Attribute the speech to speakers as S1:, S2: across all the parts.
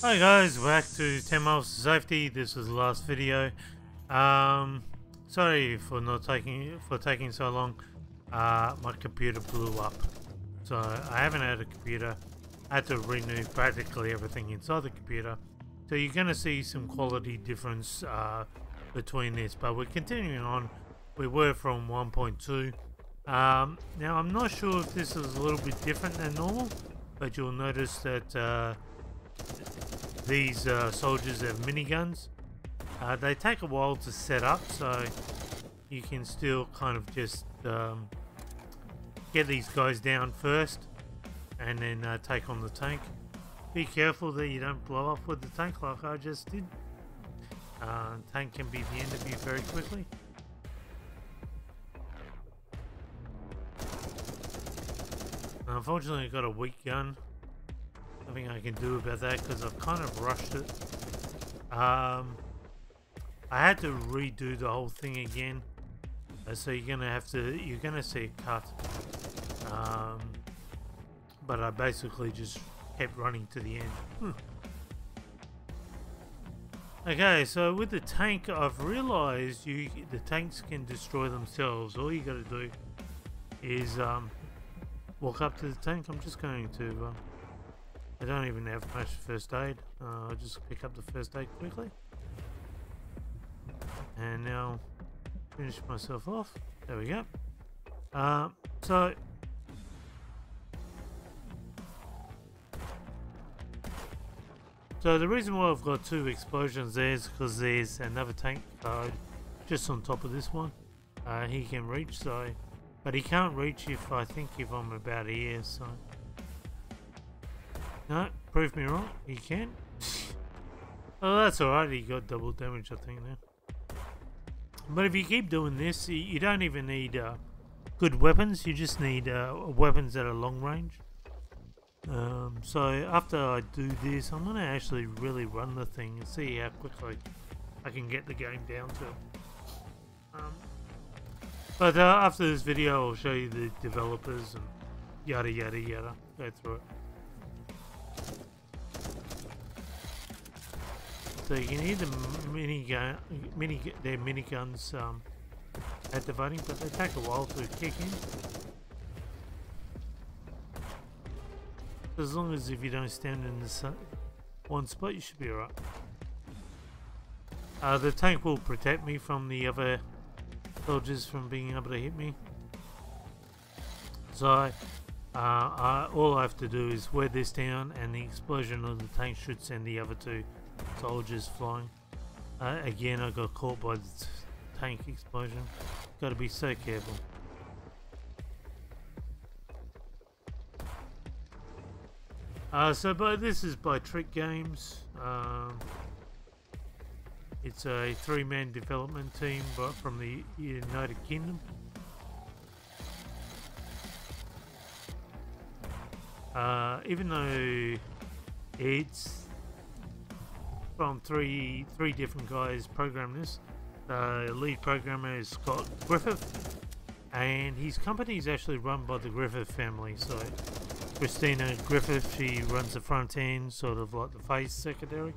S1: Hi guys, back to 10 miles to safety. This was the last video. Um, sorry for not taking for taking so long. Uh, my computer blew up, so I haven't had a computer. I had to renew practically everything inside the computer. So you're gonna see some quality difference uh, between this, but we're continuing on. We were from 1.2. Um, now I'm not sure if this is a little bit different than normal, but you'll notice that. Uh, these uh, soldiers have miniguns. Uh, they take a while to set up, so you can still kind of just um, get these guys down first and then uh, take on the tank. Be careful that you don't blow up with the tank like I just did. Uh, tank can be the end of you very quickly. Unfortunately, I got a weak gun. Nothing I can do about that because I've kind of rushed it. Um, I had to redo the whole thing again. Uh, so you're gonna have to, you're gonna see a cut. Um, but I basically just kept running to the end. Hmm. Okay, so with the tank, I've realized you the tanks can destroy themselves. All you gotta do is um, walk up to the tank. I'm just going to uh, I don't even have much first aid. Uh, I'll just pick up the first aid quickly. And now finish myself off. There we go. Uh, so So the reason why I've got two explosions there is because there's another tank uh, just on top of this one. Uh, he can reach, so but he can't reach if I think if I'm about here. So no, prove me wrong. He can. oh, that's alright. He got double damage, I think, now. But if you keep doing this, you don't even need uh, good weapons. You just need uh, weapons that are long range. Um, so after I do this, I'm going to actually really run the thing and see how quickly I can get the game down to. Um, but uh, after this video, I'll show you the developers and yada yada yada. Go through it. So you can hear the mini gun, mini their mini guns um, activating, but they take a while to kick in. As long as if you don't stand in the sun, one spot, you should be alright. Uh, the tank will protect me from the other soldiers from being able to hit me. So uh, I, all I have to do is wear this down and the explosion of the tank should send the other two soldiers flying. Uh, again, I got caught by the tank explosion. Got to be so careful. Uh, so, by this is by Trick Games. Um, it's a three-man development team, but from the United Kingdom. Uh, even though it's from three three different guys programming this. The lead programmer is Scott Griffith, and his company is actually run by the Griffith family. So Christina Griffith, she runs the front end, sort of like the face secretary,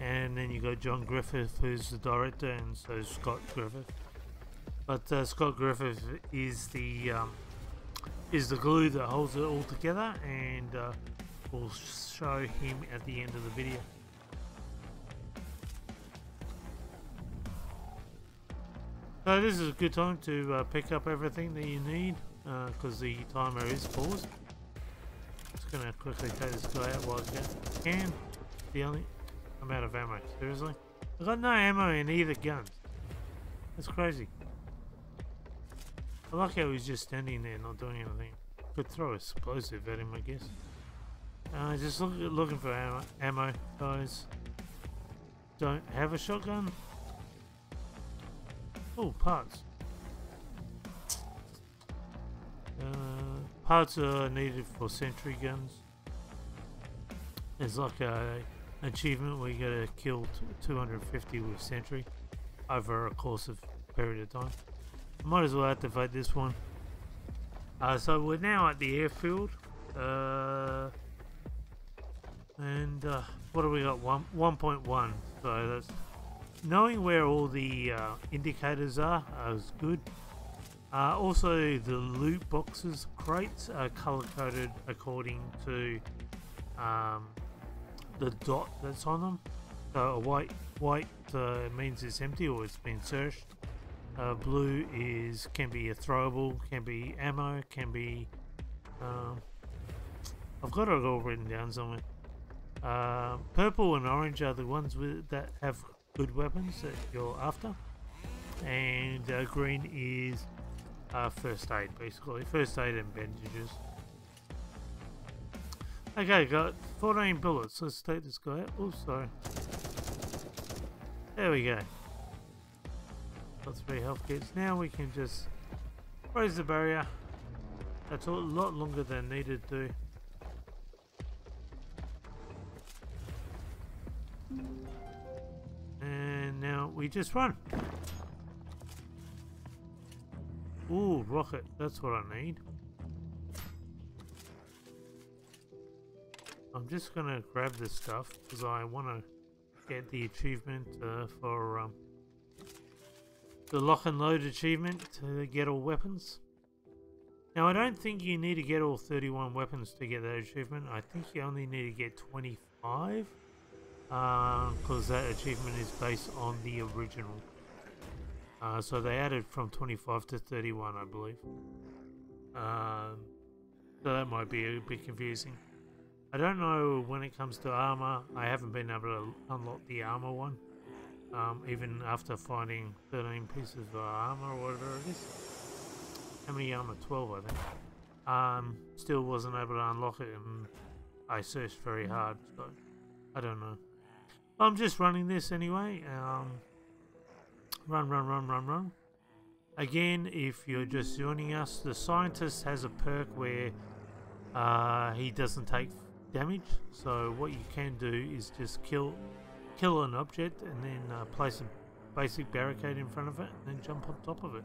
S1: and then you got John Griffith, who's the director, and so Scott Griffith. But uh, Scott Griffith is the um, is the glue that holds it all together, and uh, we'll show him at the end of the video. So this is a good time to uh, pick up everything that you need because uh, the timer is paused. Just gonna quickly take this guy out while I can. The only I'm out of ammo. Seriously, I got no ammo in either gun. That's crazy. I like how he's just standing there, not doing anything. Could throw explosive at him, I guess. Uh, just look, looking for ammo, ammo, guys. Don't have a shotgun. Oh, parts. Uh, parts are needed for sentry guns. It's like a achievement where you gotta kill 250 with sentry over a course of period of time. I might as well activate this one. Uh, so we're now at the airfield. Uh, and uh, what do we got? One 1.1. So that's knowing where all the uh, indicators are is good. Uh, also, the loot boxes crates are color coded according to um, the dot that's on them. So a white white uh, means it's empty or it's been searched. Uh, blue is can be a throwable, can be ammo, can be. Um, I've got it all written down somewhere. Uh, purple and orange are the ones with, that have good weapons that you're after, and uh, green is uh, first aid, basically first aid and bandages. Okay, got 14 bullets. Let's take this guy out. Oh, sorry. There we go. Got three health kits. Now we can just raise the barrier. That's a lot longer than needed to. We just run. Ooh, rocket. That's what I need. I'm just gonna grab this stuff because I want to get the achievement uh, for um, the lock and load achievement to get all weapons. Now I don't think you need to get all 31 weapons to get that achievement. I think you only need to get 25 because uh, that achievement is based on the original. Uh, so they added from 25 to 31 I believe. Um, so that might be a bit confusing. I don't know when it comes to armor. I haven't been able to unlock the armor one. Um, even after finding 13 pieces of armor or whatever it is. How many armor? 12 I think. Um, still wasn't able to unlock it and I searched very hard so I don't know. I'm just running this anyway. Um, run, run, run, run, run. Again, if you're just joining us, the scientist has a perk where uh, he doesn't take damage. So what you can do is just kill kill an object and then uh, place a basic barricade in front of it and then jump on top of it.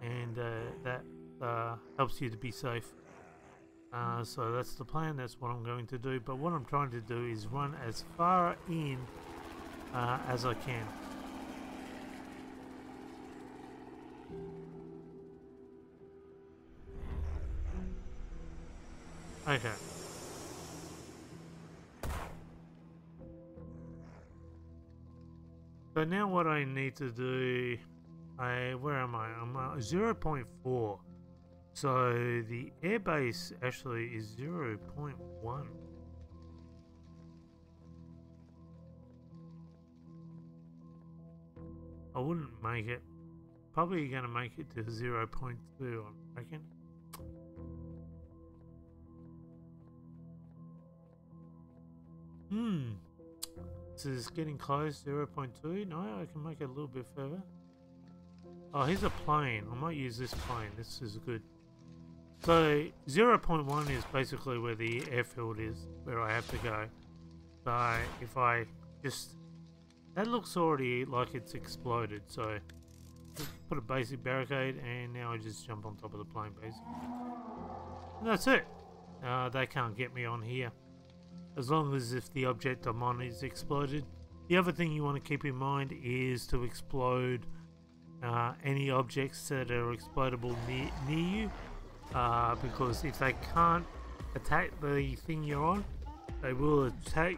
S1: And uh, that uh, helps you to be safe. Uh, so that's the plan, that's what I'm going to do. But what I'm trying to do is run as far in uh, as I can. Okay. So now what I need to do, I where am I? I'm at 0.4. So the airbase actually is 0.1. I wouldn't make it. Probably going to make it to 0.2, I reckon. Hmm. This is getting close, 0.2. No, I can make it a little bit further. Oh, here's a plane. I might use this plane. This is good. So, 0.1 is basically where the airfield is, where I have to go. So, if I just... That looks already like it's exploded, so... Put a basic barricade, and now I just jump on top of the plane, basically. And that's it. Uh, they can't get me on here as long as if the object I'm on is exploded. The other thing you want to keep in mind is to explode uh, any objects that are explodable near, near you uh, because if they can't attack the thing you're on they will attack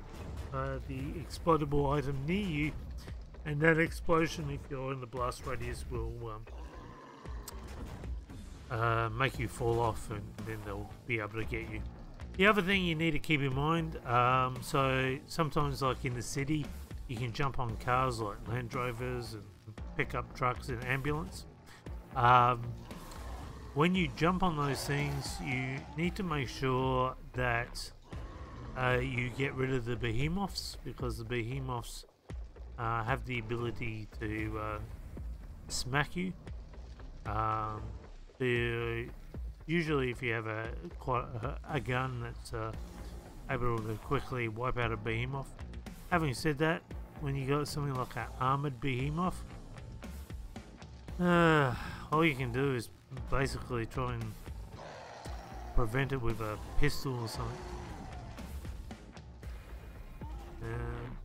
S1: uh, the explodable item near you and that explosion if you're in the blast radius will um, uh, make you fall off and then they'll be able to get you. The other thing you need to keep in mind, um, so sometimes like in the city, you can jump on cars like Land Rovers and pickup trucks and ambulance. Um, when you jump on those things, you need to make sure that uh, you get rid of the behemoths because the behemoths uh, have the ability to uh, smack you. Um, Usually if you have a quite a, a gun that's uh, able to quickly wipe out a behemoth. Having said that, when you got something like an armored behemoth, uh, all you can do is basically try and prevent it with a pistol or something. Um,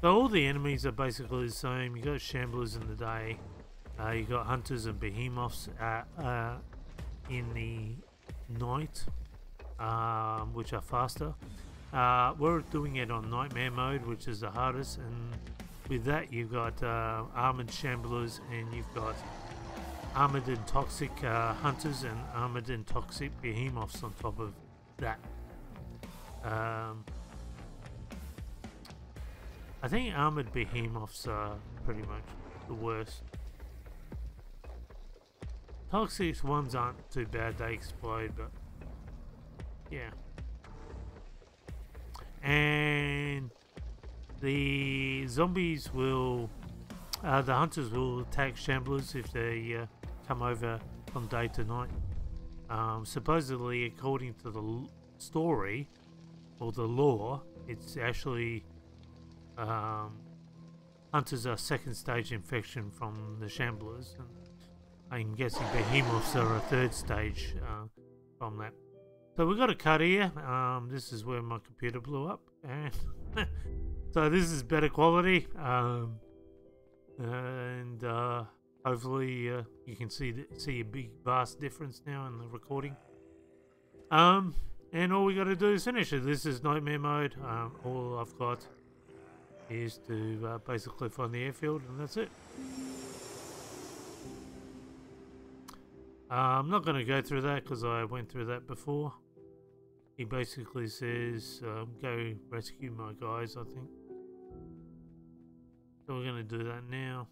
S1: so all the enemies are basically the same. You got shamblers in the day. Uh, you got hunters and behemoths uh, uh, in the night, um, which are faster. Uh, we're doing it on nightmare mode, which is the hardest, and with that you've got uh, armored shamblers and you've got armored and toxic uh, hunters and armored and toxic behemoths on top of that. Um, I think armored behemoths are pretty much the worst. Toxic ones aren't too bad, they explode, but yeah. And the zombies will, uh, the hunters will attack shamblers if they uh, come over from day to night. Um, supposedly, according to the story or the lore, it's actually um, hunters are second stage infection from the shamblers. And I'm guessing behemoths are a third stage uh, from that. So we got a cut here. Um, this is where my computer blew up, and so this is better quality. Um, and uh, hopefully uh, you can see the, see a big vast difference now in the recording. Um, and all we got to do is finish it. This is nightmare mode. Um, all I've got is to uh, basically find the airfield, and that's it. Uh, I'm not going to go through that because I went through that before. He basically says, um, go rescue my guys, I think. So we're going to do that now.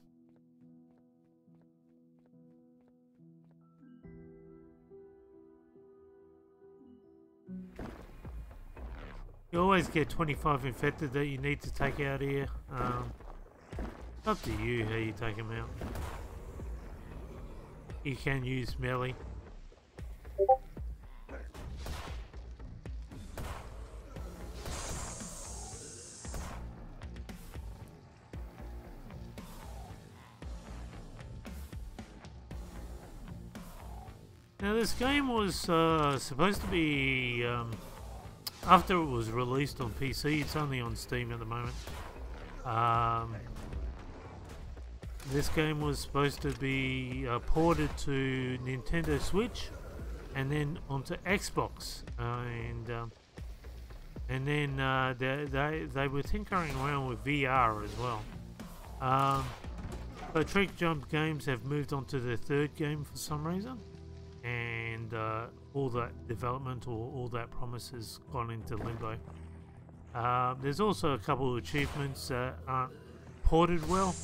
S1: You always get 25 infected that you need to take out here. Um, up to you how you take them out. You can use melee. Now this game was uh, supposed to be um, after it was released on PC, it's only on Steam at the moment. Um, this game was supposed to be uh, ported to Nintendo Switch and then onto Xbox, uh, and um, and then uh, they, they they were tinkering around with VR as well. Um, but Trick Jump Games have moved on to their third game for some reason and uh, all that development or all that promise has gone into limbo. Uh, there's also a couple of achievements that aren't ported well.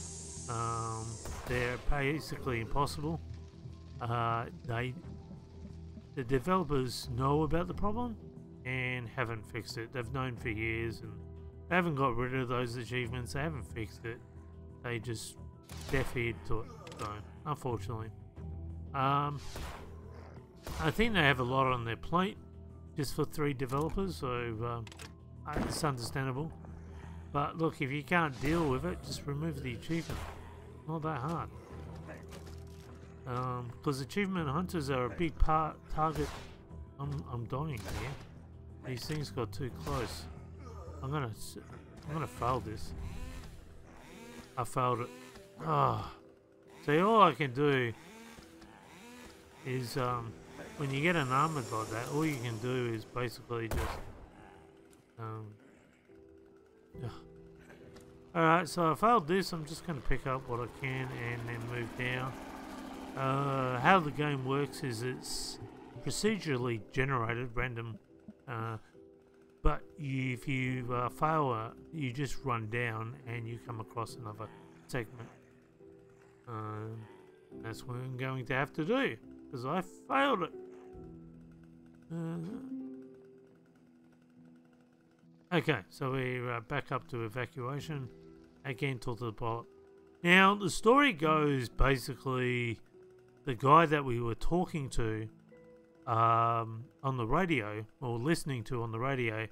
S1: Um, they're basically impossible. Uh, they, the developers know about the problem and haven't fixed it. They've known for years and they haven't got rid of those achievements. They haven't fixed it. They just deaf eared to it. So, unfortunately. Um, I think they have a lot on their plate just for three developers, so um, it's understandable. But look, if you can't deal with it, just remove the achievement. Not that hard. Because um, achievement hunters are a big part target. I'm I'm dying here. These things got too close. I'm gonna I'm gonna fail this. I failed it. Ah. Oh. See, all I can do is um, when you get an armor like that, all you can do is basically just um, Alright, so I failed this, I'm just going to pick up what I can and then move down. Uh, how the game works is it's procedurally generated, random, uh, but you, if you uh, fail, uh, you just run down and you come across another segment. Um, that's what I'm going to have to do, because I failed it. Uh, okay, so we're uh, back up to evacuation. Again, talk to the pilot. Now, the story goes basically the guy that we were talking to um, on the radio, or listening to on the radio,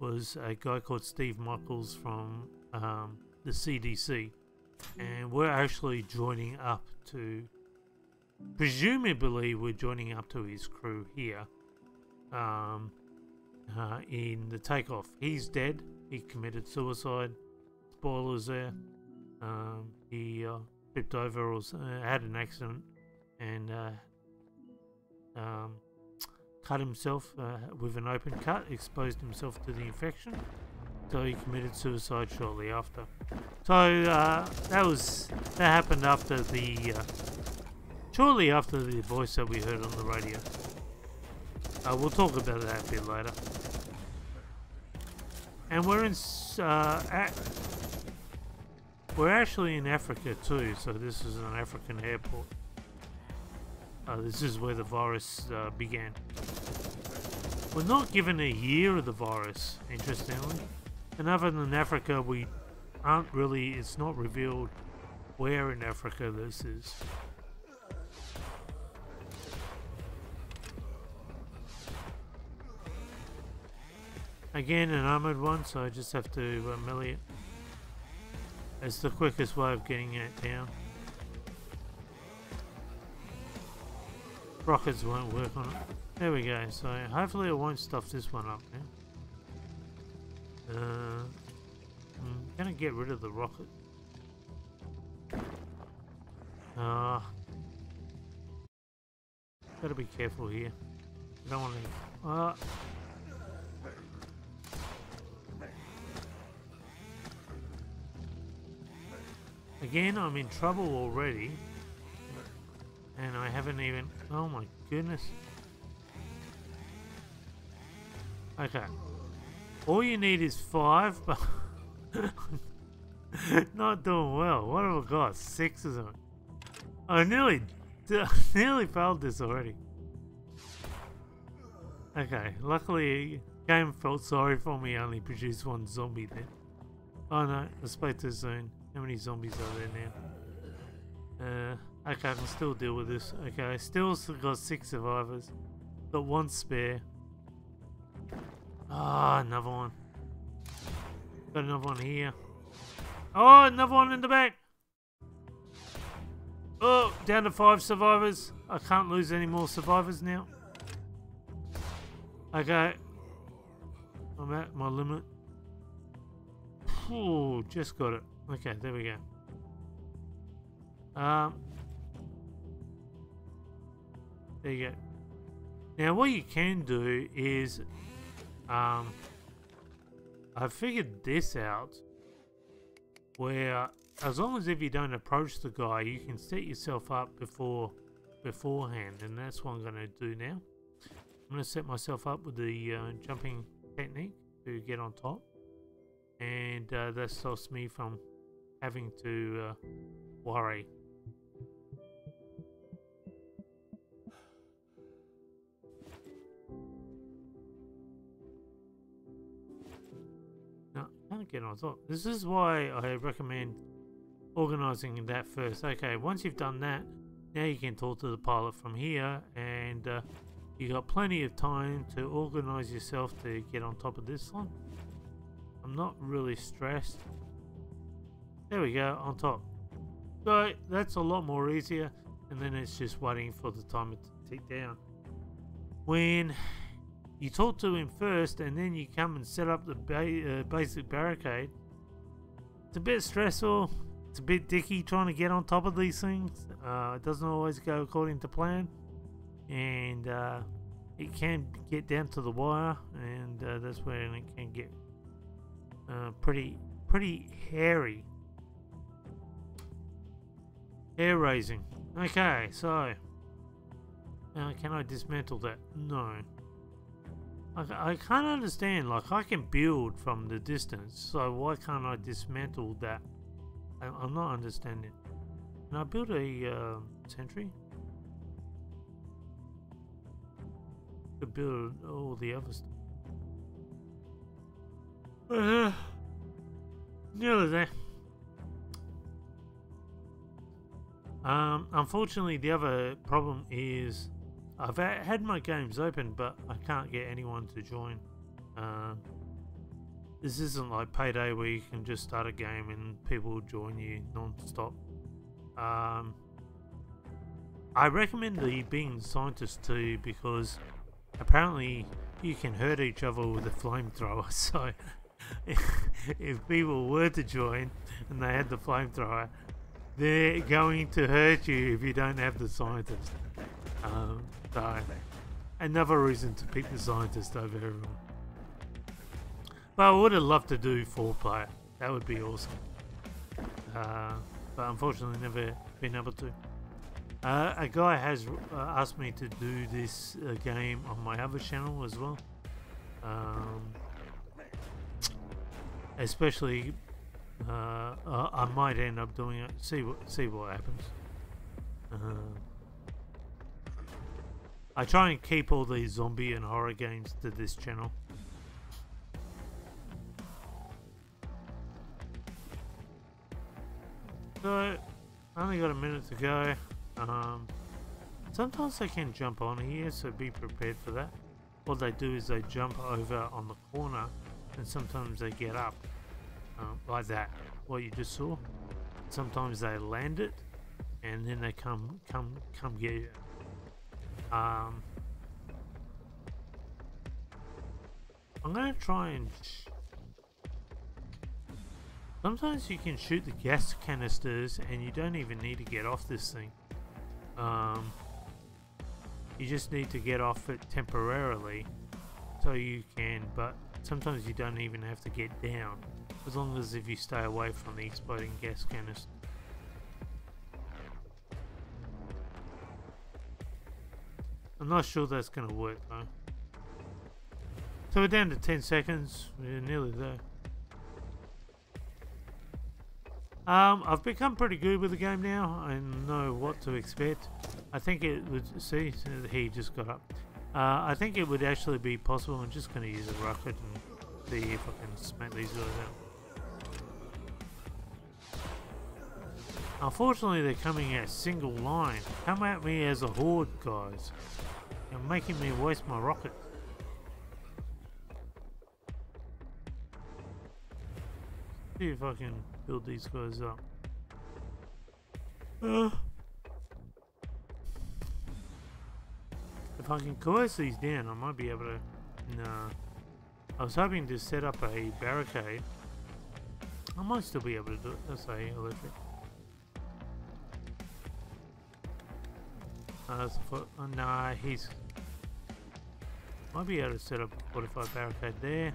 S1: was a guy called Steve Michaels from um, the CDC. And we're actually joining up to, presumably, we're joining up to his crew here um, uh, in the takeoff. He's dead. He committed suicide. spoilers there. Um, he uh, tripped over or uh, had an accident and uh, um, cut himself uh, with an open cut, exposed himself to the infection. So he committed suicide shortly after. So uh, that was that happened after the shortly after the voice that we heard on the radio. Uh, we'll talk about that a bit later. And we're in uh, we're actually in Africa too, so this is an African airport. Uh, this is where the virus uh, began. We're not given a year of the virus, interestingly. And other than Africa, we aren't really, it's not revealed where in Africa this is. Again, an armored one, so I just have to uh, melee it. It's the quickest way of getting it down. Rockets won't work on it. There we go, so hopefully it won't stuff this one up now. Uh, I'm gonna get rid of the rocket. Ah. Uh, gotta be careful here. I don't want to... Uh, Again, I'm in trouble already. And I haven't even... Oh my goodness. Okay. All you need is five, but... Not doing well. What have I got? Six or something. I nearly... nearly failed this already. Okay, luckily game felt sorry for me only produced one zombie then. Oh no, I spoke too soon. How many zombies are there now? Uh, okay, I can still deal with this. Okay, still got six survivors. Got one spare. Ah, oh, another one. Got another one here. Oh, another one in the back. Oh, down to five survivors. I can't lose any more survivors now. Okay. I'm at my limit. Ooh, just got it. Okay, there we go. Um, there you go. Now, what you can do is, um, I figured this out, where as long as if you don't approach the guy, you can set yourself up before beforehand, and that's what I'm going to do now. I'm going to set myself up with the uh, jumping technique to get on top, and uh, that stops me from having to uh, worry. No, can't get on top. This is why I recommend organizing that first. Okay, once you've done that, now you can talk to the pilot from here and uh, you got plenty of time to organize yourself to get on top of this one. I'm not really stressed. There we go, on top. So that's a lot more easier, and then it's just waiting for the timer to tick down. When you talk to him first, and then you come and set up the ba uh, basic barricade, it's a bit stressful. It's a bit dicky trying to get on top of these things. Uh, it doesn't always go according to plan, and uh, it can get down to the wire, and uh, that's when it can get uh, pretty pretty hairy Air raising. Okay, so. Can I dismantle that? No. I, I can't understand. Like, I can build from the distance, so why can't I dismantle that? I, am not understanding. Can I build a uh, sentry? To build all the other stuff. Uh, nearly there. Um, unfortunately, the other problem is I've had my games open, but I can't get anyone to join. Uh, this isn't like Payday where you can just start a game and people join you non-stop. Um, I recommend the being scientist too because apparently you can hurt each other with a flamethrower. So if people were to join and they had the flamethrower, they're going to hurt you if you don't have the scientist. Um, so, another reason to pick the scientist over everyone. But I would have loved to do four player. That would be awesome. Uh, but unfortunately, never been able to. Uh, a guy has uh, asked me to do this uh, game on my other channel as well. Um, especially, uh, I might end up doing it. See what see what happens. Uh, I try and keep all these zombie and horror games to this channel. So, I only got a minute to go. Um, sometimes they can jump on here, so be prepared for that. What they do is they jump over on the corner, and sometimes they get up, um, like that, what you just saw. Sometimes they land it, and then they come, come, come get you. Um, I'm gonna try and Sometimes you can shoot the gas canisters and you don't even need to get off this thing. Um, you just need to get off it temporarily so you can, but sometimes you don't even have to get down as long as if you stay away from the exploding gas canister. I'm not sure that's going to work though. So we're down to 10 seconds, we're nearly there. Um, I've become pretty good with the game now. I know what to expect. I think it would, see, he just got up. Uh, I think it would actually be possible. I'm just going to use a rocket and see if I can smack these guys out. Unfortunately, they're coming at single line. Come at me as a horde, guys. You're making me waste my rocket. See if I can build these guys up. Uh, if I can coerce these down, I might be able to... Nah. I was hoping to set up a barricade. I might still be able to do it. Let's say electric. Uh, foot. Oh, nah, he's... Might be able to set up a fortified barricade there.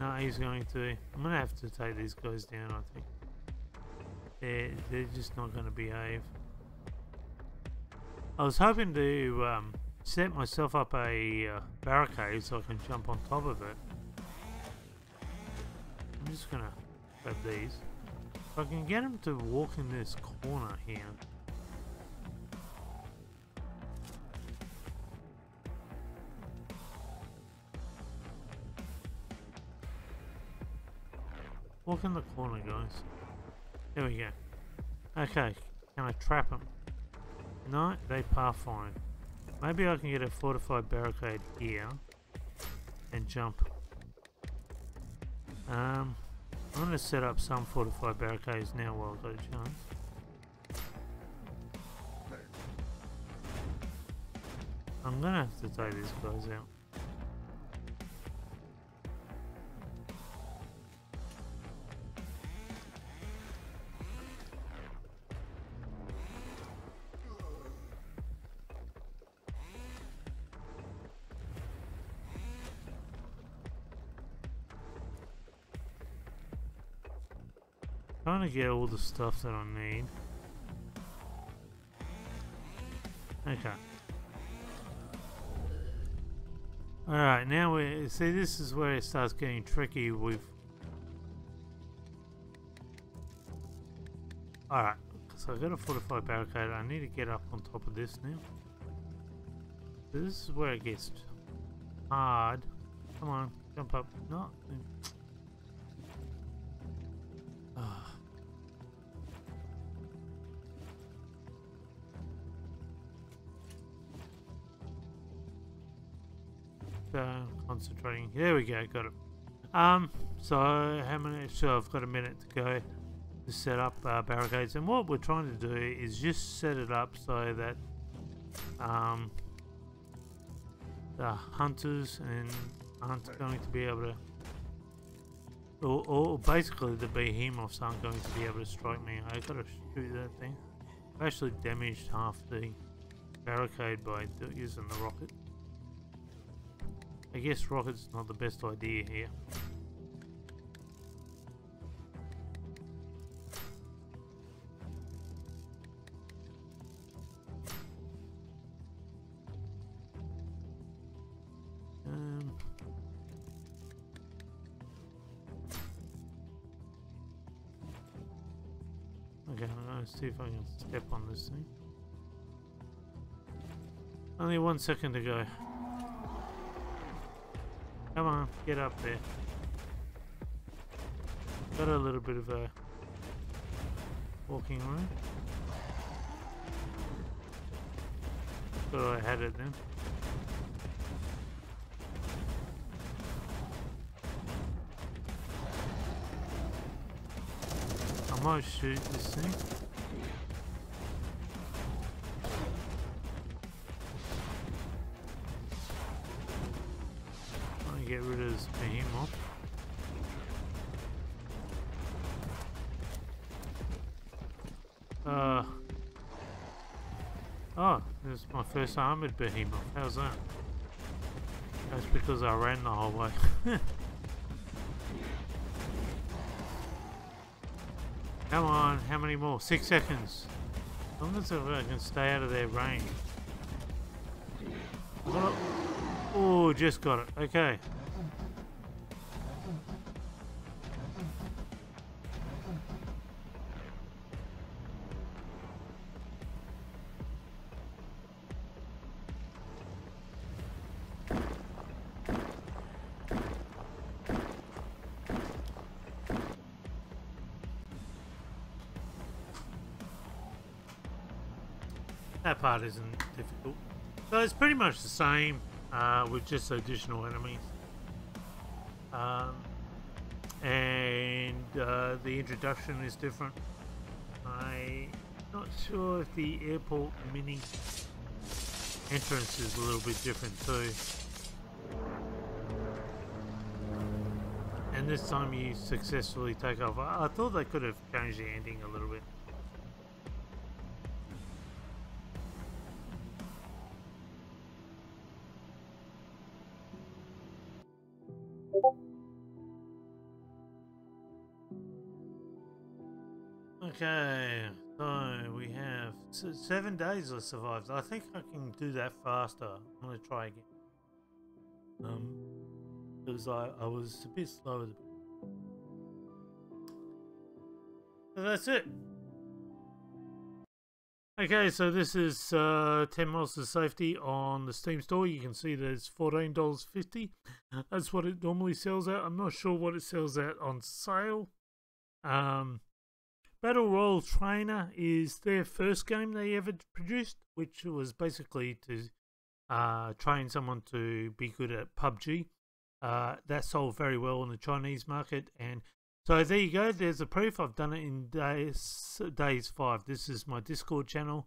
S1: No, he's going to. I'm going to have to take these guys down, I think. They're, they're just not going to behave. I was hoping to um, set myself up a uh, barricade so I can jump on top of it. I'm just going to grab these. If I can get him to walk in this corner here. Walk in the corner, guys. There we go. Okay, can I trap them? No, they pass fine. Maybe I can get a fortified barricade here and jump. Um, I'm going to set up some fortified barricades now while I've got a chance. I'm going to have to take these guys out. Trying to get all the stuff that I need. Okay. Alright, now we see this is where it starts getting tricky with Alright, so I've got a fortified barricade. I need to get up on top of this now. This is where it gets hard. Come on, jump up. No. Concentrating. There we go, got it. Um, so how many? So I've got a minute to go to set up uh, barricades, and what we're trying to do is just set it up so that um, the hunters and aren't going to be able to or, or basically the behemoths aren't going to be able to strike me. I gotta shoot that thing. I've actually damaged half the barricade by using the rocket. I guess rocket's not the best idea here. Um, Let's see if I can step on this thing. Only one second to go. Come on, get up there. Got a little bit of a walking room. Thought I had it then. I might shoot this thing. Behemoth. Uh. Oh, this is my first armored behemoth. How's that? That's because I ran the whole way. Come on, how many more? Six seconds. As long as I can stay out of their range. Oh, just got it. Okay. That part isn't difficult. So it's pretty much the same uh, with just additional enemies. Um, and uh, the introduction is different. I'm not sure if the airport mini entrance is a little bit different too. And this time you successfully take off. I thought they could have changed the ending a little bit. Have seven days I survived. I think I can do that faster. I'm to try again. Um, because I, I was a bit slow. So that's it. Okay, so this is uh, 10 miles of safety on the Steam store. You can see there's $14.50. That's what it normally sells at. I'm not sure what it sells at on sale. Um, Battle Royale Trainer is their first game they ever produced, which was basically to uh, train someone to be good at PUBG. Uh, that sold very well in the Chinese market, and so there you go. There's a proof. I've done it in days days five. This is my Discord channel.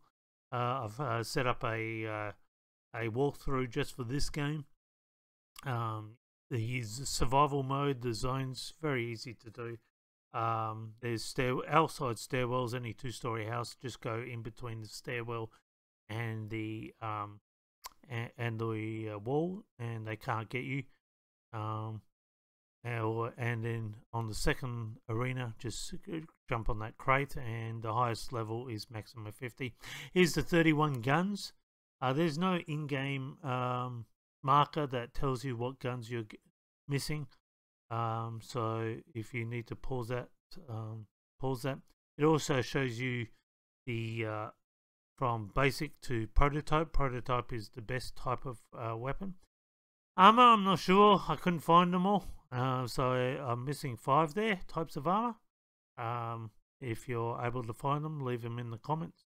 S1: Uh, I've uh, set up a uh, a walkthrough just for this game. Um, the survival mode, the zones, very easy to do. Um, there's stair outside stairwells. Any two-story house, just go in between the stairwell and the um and, and the uh, wall, and they can't get you. Um, and, and then on the second arena, just jump on that crate, and the highest level is maximum 50. Here's the 31 guns. Uh, there's no in-game um, marker that tells you what guns you're missing. Um, so if you need to pause that, um, pause that. It also shows you the uh, from basic to prototype. Prototype is the best type of uh, weapon. Armor, I'm not sure. I couldn't find them all. Uh, so I'm missing five there, types of armor. Um, if you're able to find them, leave them in the comments.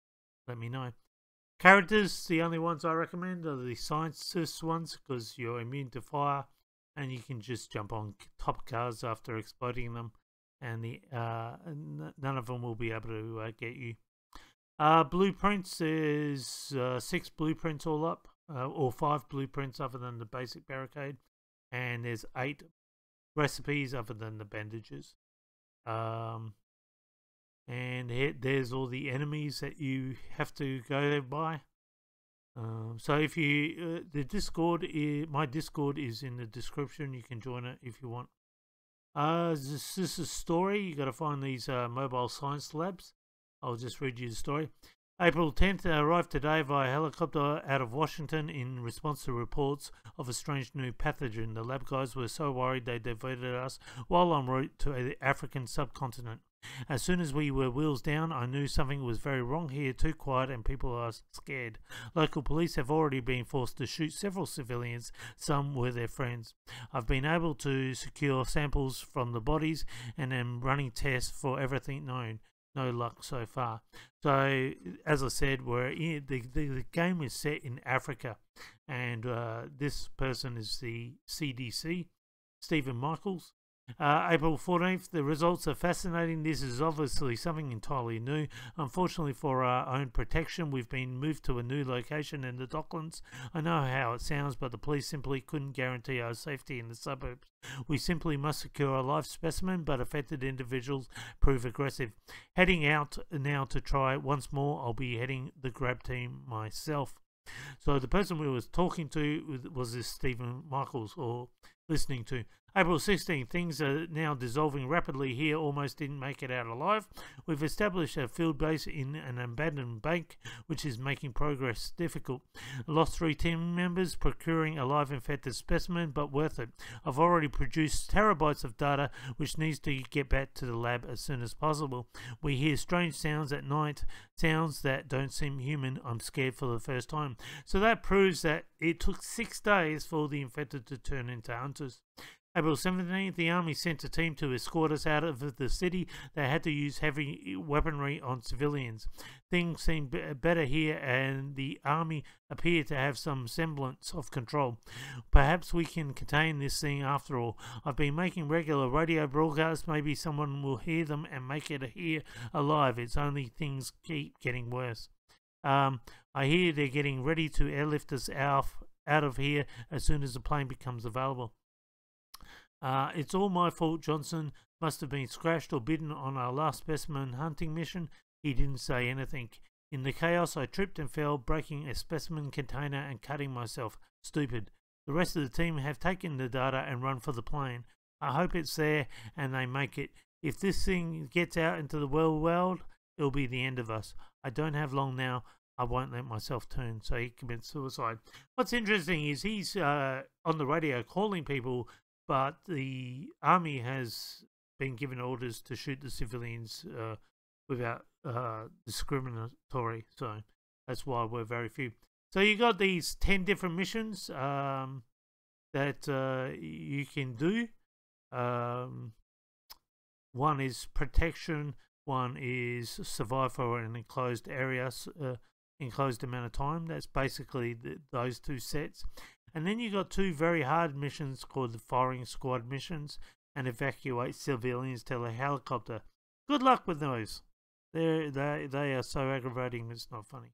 S1: Let me know. Characters, the only ones I recommend are the scientist ones because you're immune to fire and you can just jump on top cars after exploding them, and the uh, none of them will be able to uh, get you. Uh, blueprints is uh, six blueprints all up, uh, or five blueprints other than the basic barricade, and there's eight recipes other than the bandages. Um, and here, there's all the enemies that you have to go by. Um, so if you uh, the Discord, is, my Discord is in the description. You can join it if you want. Uh, this, this is a story. You got to find these uh, mobile science labs. I'll just read you the story. April 10th arrived today via helicopter out of Washington in response to reports of a strange new pathogen. The lab guys were so worried they diverted us while en route to the African subcontinent. As soon as we were wheels down, I knew something was very wrong here, too quiet, and people are scared. Local police have already been forced to shoot several civilians, some were their friends. I've been able to secure samples from the bodies and am running tests for everything known no luck so far. So, as I said, we're in, the, the, the game is set in Africa, and uh, this person is the CDC, Stephen Michaels. Uh, April 14th, the results are fascinating. This is obviously something entirely new. Unfortunately, for our own protection, we've been moved to a new location in the Docklands. I know how it sounds, but the police simply couldn't guarantee our safety in the suburbs. We simply must secure a live specimen, but affected individuals prove aggressive. Heading out now to try once more, I'll be heading the grab team myself. So the person we was talking to was this Stephen Michaels, or listening to. April 16, things are now dissolving rapidly here, almost didn't make it out alive. We've established a field base in an abandoned bank, which is making progress difficult. Lost three team members, procuring a live infected specimen, but worth it. I've already produced terabytes of data, which needs to get back to the lab as soon as possible. We hear strange sounds at night, sounds that don't seem human. I'm scared for the first time. So that proves that it took six days for the infected to turn into hunters. April 17th, the army sent a team to escort us out of the city. They had to use heavy weaponry on civilians. Things seemed better here, and the army appeared to have some semblance of control. Perhaps we can contain this thing after all. I've been making regular radio broadcasts. Maybe someone will hear them and make it here alive. It's only things keep getting worse. Um, I hear they're getting ready to airlift us out, out of here as soon as the plane becomes available. Uh, it's all my fault. Johnson must have been scratched or bitten on our last specimen hunting mission. He didn't say anything. In the chaos, I tripped and fell, breaking a specimen container and cutting myself. Stupid. The rest of the team have taken the data and run for the plane. I hope it's there and they make it. If this thing gets out into the world world, it'll be the end of us. I don't have long now. I won't let myself turn. So he commits suicide. What's interesting is he's uh, on the radio calling people but the army has been given orders to shoot the civilians uh, without uh, discriminatory. So that's why we're very few. So you got these ten different missions um, that uh, you can do. Um, one is protection. One is survive for an enclosed area, uh, enclosed amount of time. That's basically the, those two sets. And then you got two very hard missions called the firing squad missions and evacuate civilians to a helicopter. Good luck with those. They're, they they are so aggravating. It's not funny.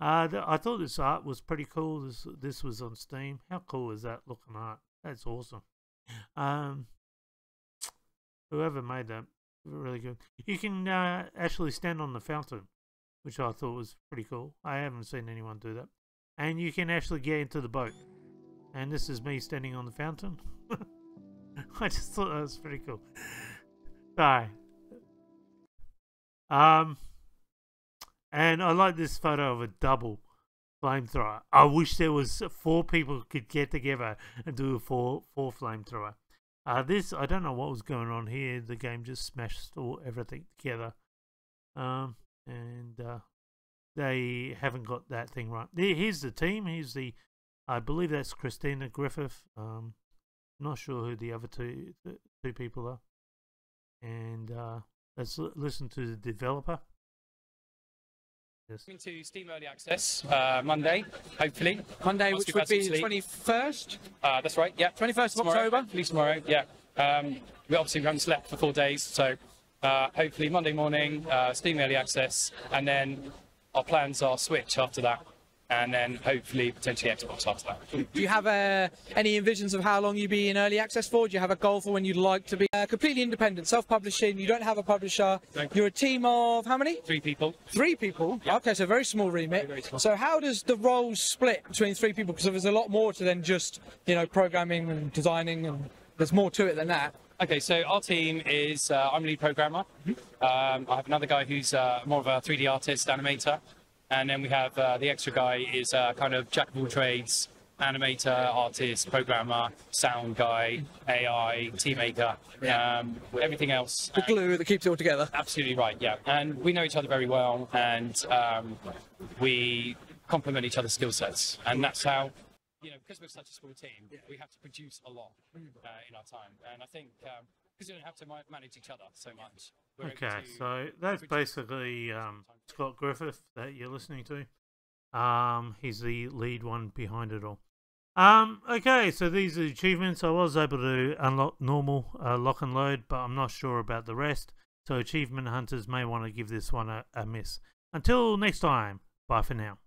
S1: Uh, I thought this art was pretty cool. This this was on Steam. How cool is that looking art? That's awesome. Um, whoever made that, really good. You can uh, actually stand on the fountain, which I thought was pretty cool. I haven't seen anyone do that. And you can actually get into the boat. And this is me standing on the fountain. I just thought that was pretty cool. Sorry. Um, and I like this photo of a double flamethrower. I wish there was four people could get together and do a four four flamethrower. Uh, this I don't know what was going on here. The game just smashed all everything together. Um, and uh, they haven't got that thing right. Here's the team. Here's the I believe that's Christina Griffith. Um, not sure who the other two two people are. And uh, let's listen to the developer.
S2: Yes. Coming to Steam Early Access uh, Monday, hopefully.
S3: Monday, which would be the 21st?
S2: Uh, that's right, yeah.
S3: 21st of tomorrow, October?
S2: Hopefully tomorrow, yeah. Um, we obviously haven't slept for four days, so uh, hopefully Monday morning, uh, Steam Early Access, and then our plans are Switch after that. And then hopefully potentially Xbox after that.
S3: Do you have uh, any envisions of how long you'd be in early access for? Do you have a goal for when you'd like to be uh, completely independent, self-publishing? You don't have a publisher. You're a team of how many?
S2: Three people.
S3: Three people. Okay, so very small remit.
S2: very small.
S3: So how does the roles split between three people? Because there's a lot more to than just you know programming and designing, and there's more to it than that.
S2: Okay, so our team is uh, I'm lead programmer. Um, I have another guy who's uh, more of a 3D artist, animator, and then we have uh, the extra guy is uh, kind of jack of all trades, animator, artist, programmer, sound guy, AI, team maker, um, everything else.
S3: The glue that keeps it all together.
S2: Absolutely right, yeah. And we know each other very well, and um, we complement each other's skill sets, and that's how. You know, because we're such a small team, we have to produce a lot uh, in our time, and I think because we don't have to manage each other so much. We're
S1: Okay, so that's basically um, Scott Griffith that you're listening to. Um, he's the lead one behind it all. Um, okay, so these are the achievements. I was able to unlock normal uh, lock and load, but I'm not sure about the rest. So achievement hunters may want to give this one a, a miss. Until next time, bye for now.